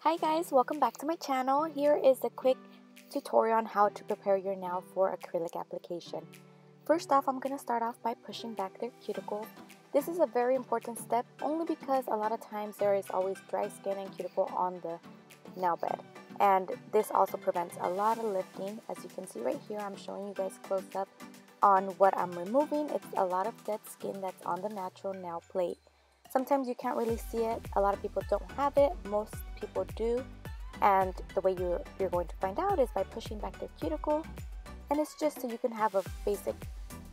Hi guys, welcome back to my channel. Here is a quick tutorial on how to prepare your nail for acrylic application. First off, I'm going to start off by pushing back their cuticle. This is a very important step only because a lot of times there is always dry skin and cuticle on the nail bed. And this also prevents a lot of lifting. As you can see right here, I'm showing you guys close up on what I'm removing. It's a lot of dead skin that's on the natural nail plate. Sometimes you can't really see it. A lot of people don't have it. Most people do. And the way you're, you're going to find out is by pushing back their cuticle. And it's just so you can have a basic,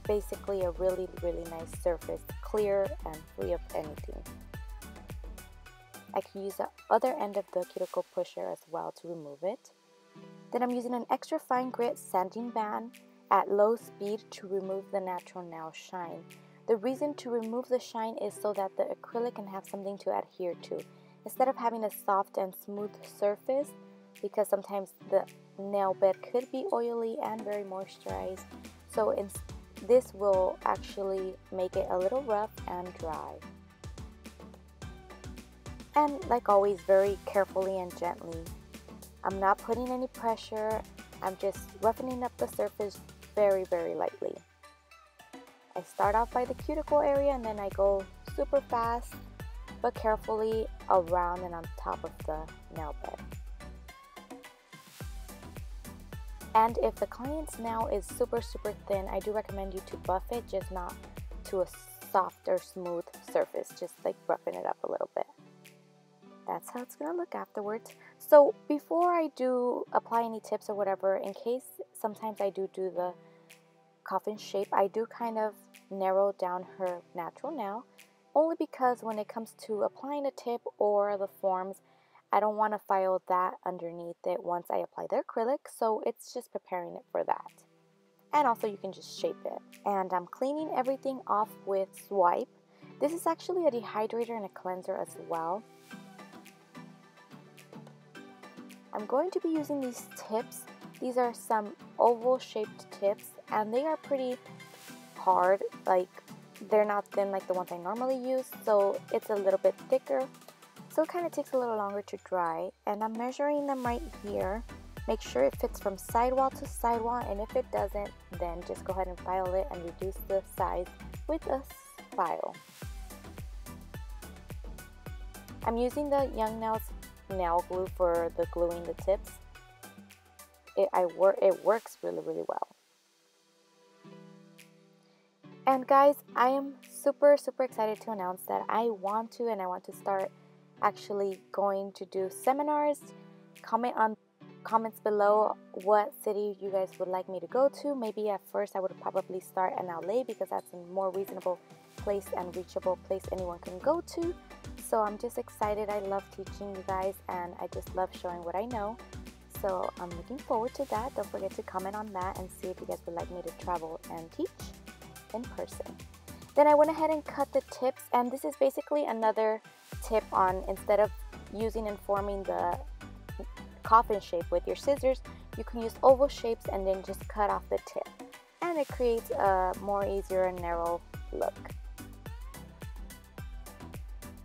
basically a really, really nice surface, clear and free of anything. I can use the other end of the cuticle pusher as well to remove it. Then I'm using an extra fine grit sanding band at low speed to remove the natural nail shine. The reason to remove the shine is so that the acrylic can have something to adhere to. Instead of having a soft and smooth surface, because sometimes the nail bed could be oily and very moisturized, so this will actually make it a little rough and dry. And like always, very carefully and gently. I'm not putting any pressure, I'm just roughening up the surface very, very lightly. I start off by the cuticle area and then I go super fast but carefully around and on top of the nail bed. And if the client's nail is super super thin, I do recommend you to buff it, just not to a soft or smooth surface, just like roughing it up a little bit. That's how it's gonna look afterwards. So before I do apply any tips or whatever, in case sometimes I do do the coffin shape, I do kind of narrow down her natural nail only because when it comes to applying a tip or the forms, I don't want to file that underneath it once I apply the acrylic, so it's just preparing it for that. And also you can just shape it. And I'm cleaning everything off with Swipe. This is actually a dehydrator and a cleanser as well. I'm going to be using these tips. These are some oval shaped tips and they are pretty hard, like they're not thin like the ones I normally use, so it's a little bit thicker. So it kind of takes a little longer to dry. And I'm measuring them right here. Make sure it fits from sidewall to sidewall, and if it doesn't, then just go ahead and file it and reduce the size with a file. I'm using the Young Nails nail glue for the gluing the tips. It, I wor it works really, really well. And guys, I am super, super excited to announce that I want to and I want to start actually going to do seminars. Comment on comments below what city you guys would like me to go to. Maybe at first I would probably start in LA because that's a more reasonable place and reachable place anyone can go to. So I'm just excited. I love teaching you guys and I just love showing what I know. So I'm looking forward to that. Don't forget to comment on that and see if you guys would like me to travel and teach in person. Then I went ahead and cut the tips and this is basically another tip on instead of using and forming the coffin shape with your scissors, you can use oval shapes and then just cut off the tip. And it creates a more easier and narrow look.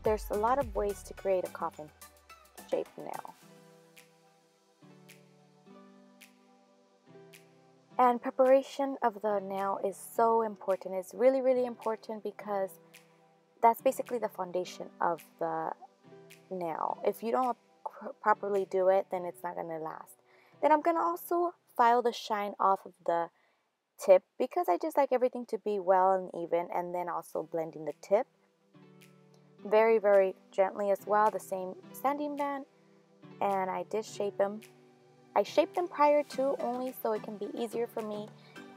There's a lot of ways to create a coffin shape nail. And preparation of the nail is so important. It's really, really important because that's basically the foundation of the nail. If you don't properly do it, then it's not going to last. Then I'm going to also file the shine off of the tip because I just like everything to be well and even and then also blending the tip. Very, very gently as well, the same sanding band. And I did shape them I shape them prior to only so it can be easier for me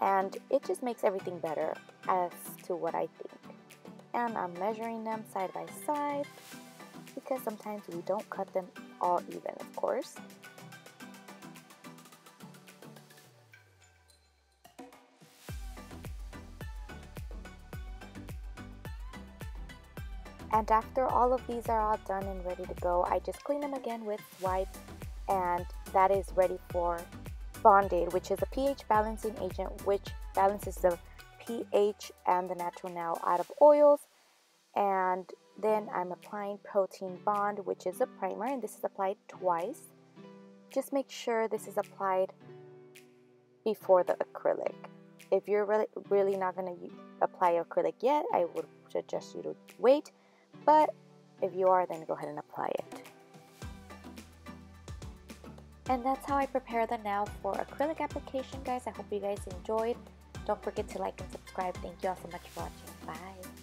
and it just makes everything better as to what I think. And I'm measuring them side by side because sometimes we don't cut them all even, of course. And after all of these are all done and ready to go, I just clean them again with Swipe and that is ready for Bond-Aid, which is a pH balancing agent which balances the pH and the natural nail out of oils and Then I'm applying Protein Bond, which is a primer, and this is applied twice. Just make sure this is applied before the acrylic. If you're really, really not going to apply acrylic yet, I would suggest you to wait. But if you are, then go ahead and apply it. And that's how I prepare the nail for acrylic application, guys. I hope you guys enjoyed. Don't forget to like and subscribe. Thank you all so much for watching. Bye.